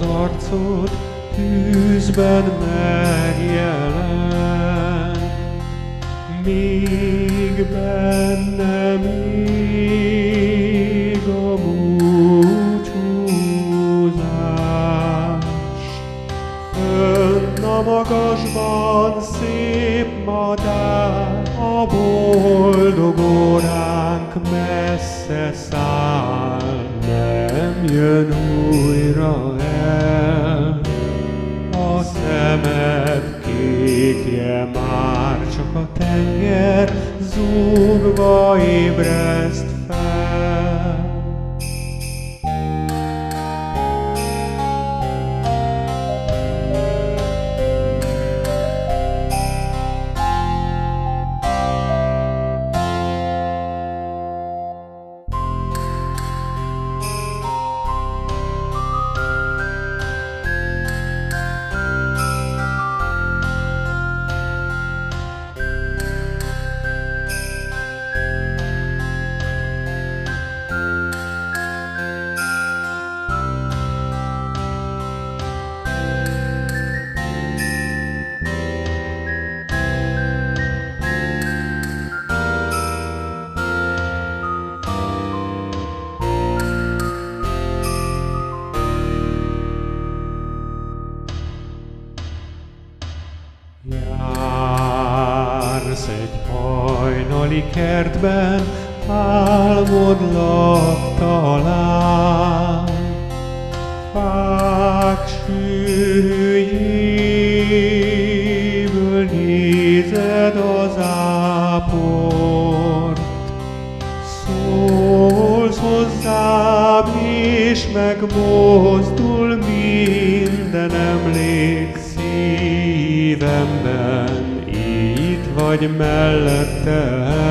arcod tűzben megjelen, még bennem ég a búcsúzás. Fönn a magasban szép madár, a boldog óránk messze száll, jön újra el. A szemed kékje már csak a tenger, zúgva ébreszt hajnali kertben, álmodlak talán. Fák sűrűjéből nézed az áport, Szólsz hozzám, és megmozdul minden emlék szívemben. Itt vagy mellettem,